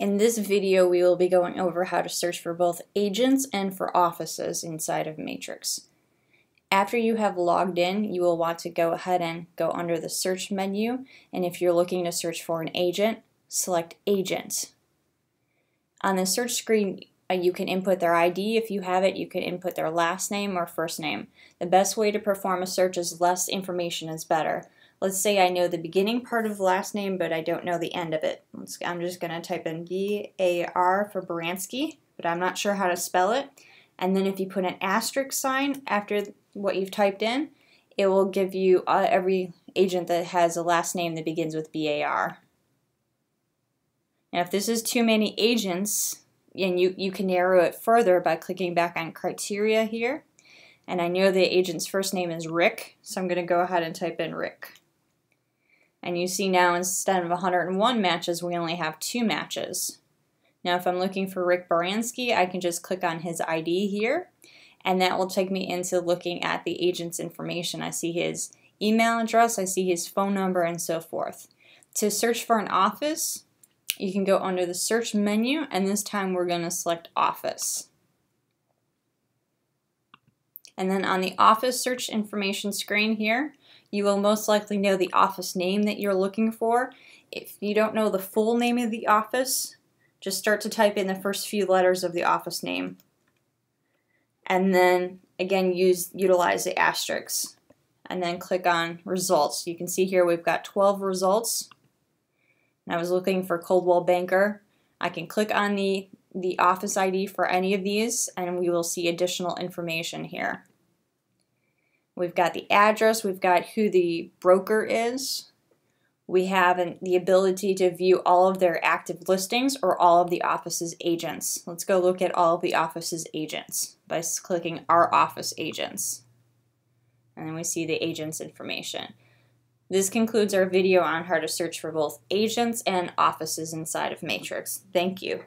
In this video, we will be going over how to search for both agents and for offices inside of Matrix. After you have logged in, you will want to go ahead and go under the search menu, and if you're looking to search for an agent, select Agent. On the search screen, uh, you can input their ID if you have it, you can input their last name or first name. The best way to perform a search is less information is better. Let's say I know the beginning part of the last name, but I don't know the end of it. I'm just going to type in B-A-R for Baranski, but I'm not sure how to spell it. And then if you put an asterisk sign after what you've typed in, it will give you uh, every agent that has a last name that begins with B-A-R. Now if this is too many agents, and you, you can narrow it further by clicking back on criteria here. And I know the agent's first name is Rick, so I'm going to go ahead and type in Rick. And you see now instead of 101 matches, we only have two matches. Now if I'm looking for Rick Baranski, I can just click on his ID here, and that will take me into looking at the agent's information. I see his email address, I see his phone number, and so forth. To search for an office, you can go under the search menu, and this time we're going to select office. And then on the office search information screen here, you will most likely know the office name that you're looking for. If you don't know the full name of the office, just start to type in the first few letters of the office name. And then again use utilize the asterisks and then click on results. You can see here we've got 12 results. And I was looking for Coldwell Banker. I can click on the, the office ID for any of these and we will see additional information here. We've got the address, we've got who the broker is. We have an, the ability to view all of their active listings or all of the office's agents. Let's go look at all of the office's agents by clicking Our Office Agents. And then we see the agent's information. This concludes our video on how to search for both agents and offices inside of Matrix. Thank you.